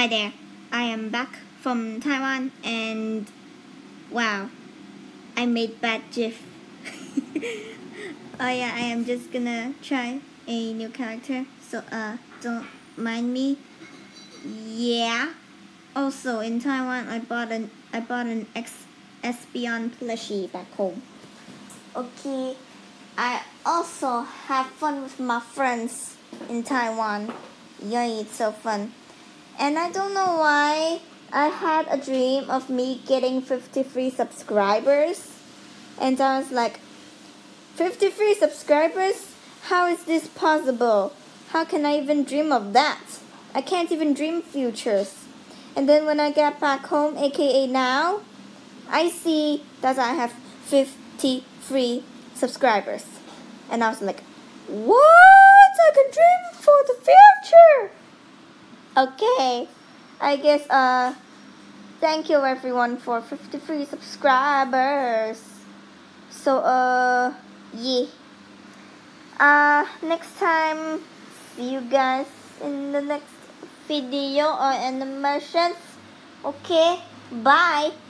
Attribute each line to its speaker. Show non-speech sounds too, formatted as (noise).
Speaker 1: Hi there, I am back from Taiwan and wow, I made bad GIF. (laughs) oh yeah, I am just gonna try a new character, so uh, don't mind me. Yeah. Also in Taiwan, I bought an I bought an X Espeon plushie back home. Okay, I also have fun with my friends in Taiwan. Yeah, it's so fun. And I don't know why I had a dream of me getting 53 subscribers. And I was like, 53 subscribers? How is this possible? How can I even dream of that? I can't even dream futures. And then when I get back home, aka now, I see that I have 53 subscribers. And I was like, what? I can dream for. Okay, I guess uh, thank you everyone for 53 subscribers. So uh, yeah. Uh, next time, see you guys in the next video or animations. Okay, bye.